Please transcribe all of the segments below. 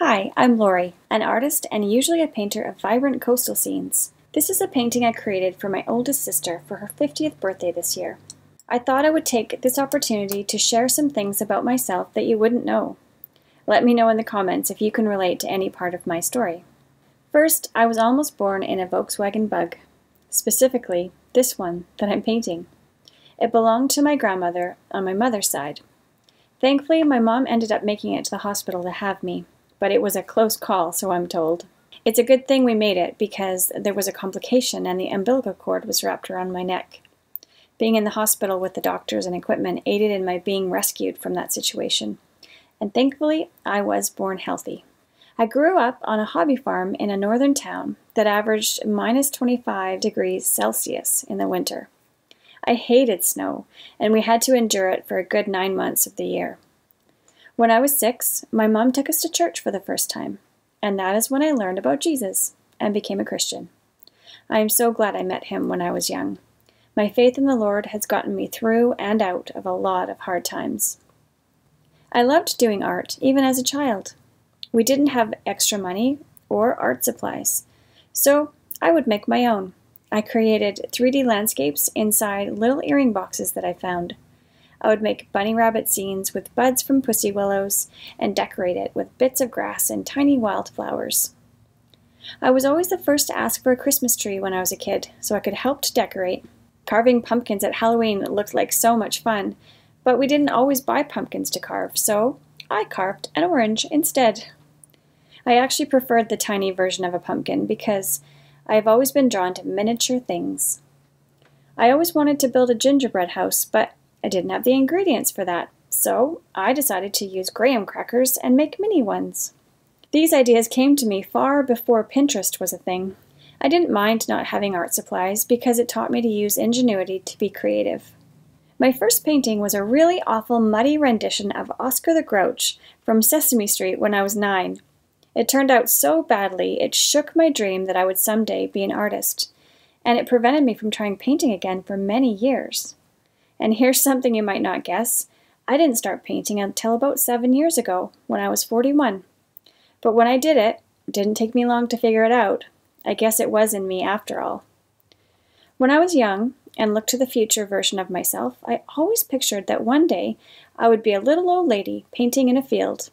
Hi, I'm Lori, an artist and usually a painter of vibrant coastal scenes. This is a painting I created for my oldest sister for her 50th birthday this year. I thought I would take this opportunity to share some things about myself that you wouldn't know. Let me know in the comments if you can relate to any part of my story. First, I was almost born in a Volkswagen Bug. Specifically, this one that I'm painting. It belonged to my grandmother on my mother's side. Thankfully, my mom ended up making it to the hospital to have me, but it was a close call, so I'm told. It's a good thing we made it because there was a complication and the umbilical cord was wrapped around my neck. Being in the hospital with the doctors and equipment aided in my being rescued from that situation. And thankfully, I was born healthy. I grew up on a hobby farm in a northern town that averaged minus 25 degrees Celsius in the winter. I hated snow, and we had to endure it for a good nine months of the year. When I was six, my mom took us to church for the first time, and that is when I learned about Jesus and became a Christian. I am so glad I met him when I was young. My faith in the Lord has gotten me through and out of a lot of hard times. I loved doing art, even as a child. We didn't have extra money or art supplies, so I would make my own. I created 3D landscapes inside little earring boxes that I found. I would make bunny rabbit scenes with buds from pussy willows and decorate it with bits of grass and tiny wildflowers. I was always the first to ask for a Christmas tree when I was a kid, so I could help to decorate. Carving pumpkins at Halloween looked like so much fun, but we didn't always buy pumpkins to carve, so I carved an orange instead. I actually preferred the tiny version of a pumpkin because I have always been drawn to miniature things. I always wanted to build a gingerbread house, but I didn't have the ingredients for that, so I decided to use graham crackers and make mini ones. These ideas came to me far before Pinterest was a thing. I didn't mind not having art supplies because it taught me to use ingenuity to be creative. My first painting was a really awful muddy rendition of Oscar the Grouch from Sesame Street when I was nine. It turned out so badly, it shook my dream that I would someday be an artist, and it prevented me from trying painting again for many years. And here's something you might not guess I didn't start painting until about seven years ago, when I was 41. But when I did it, it didn't take me long to figure it out. I guess it was in me after all. When I was young and looked to the future version of myself, I always pictured that one day I would be a little old lady painting in a field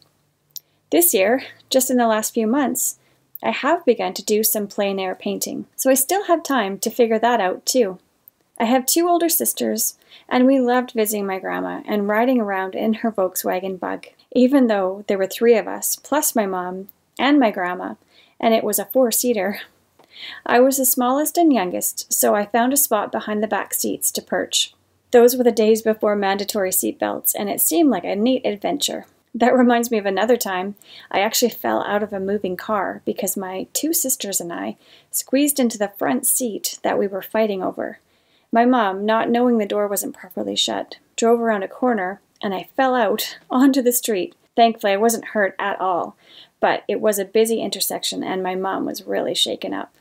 this year, just in the last few months, I have begun to do some plein air painting, so I still have time to figure that out too. I have two older sisters, and we loved visiting my grandma and riding around in her Volkswagen bug, even though there were three of us, plus my mom and my grandma, and it was a four seater. I was the smallest and youngest, so I found a spot behind the back seats to perch. Those were the days before mandatory seatbelts, and it seemed like a neat adventure. That reminds me of another time. I actually fell out of a moving car because my two sisters and I squeezed into the front seat that we were fighting over. My mom, not knowing the door wasn't properly shut, drove around a corner and I fell out onto the street. Thankfully, I wasn't hurt at all, but it was a busy intersection and my mom was really shaken up.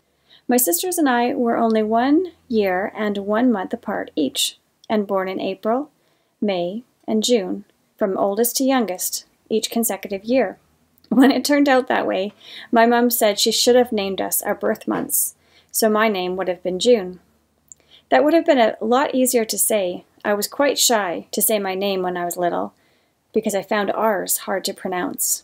My sisters and I were only one year and one month apart each, and born in April, May, and June from oldest to youngest, each consecutive year. When it turned out that way, my mom said she should have named us our birth months, so my name would have been June. That would have been a lot easier to say. I was quite shy to say my name when I was little, because I found R's hard to pronounce.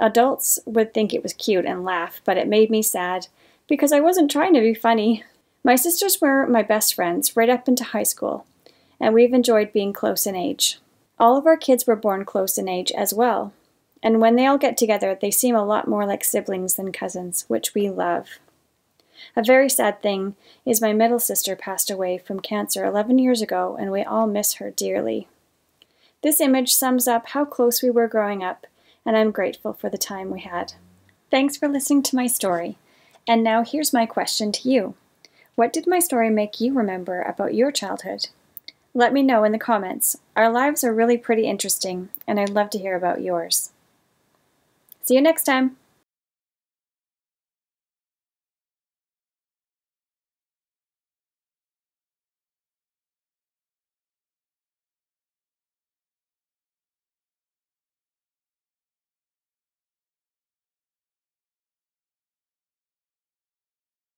Adults would think it was cute and laugh, but it made me sad because I wasn't trying to be funny. My sisters were my best friends right up into high school, and we've enjoyed being close in age. All of our kids were born close in age as well, and when they all get together, they seem a lot more like siblings than cousins, which we love. A very sad thing is my middle sister passed away from cancer 11 years ago, and we all miss her dearly. This image sums up how close we were growing up, and I'm grateful for the time we had. Thanks for listening to my story. And now here's my question to you. What did my story make you remember about your childhood? Let me know in the comments. Our lives are really pretty interesting, and I'd love to hear about yours. See you next time!